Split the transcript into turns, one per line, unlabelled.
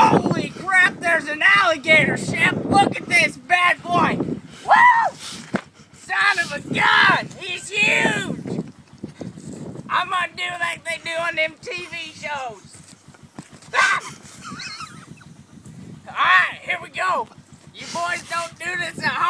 Holy crap! There's an alligator ship. Look at this bad boy. Woo! Son of a gun. He's huge. I'm gonna do like they do on them TV shows. Ah! All right, here we go. You boys don't do this at home.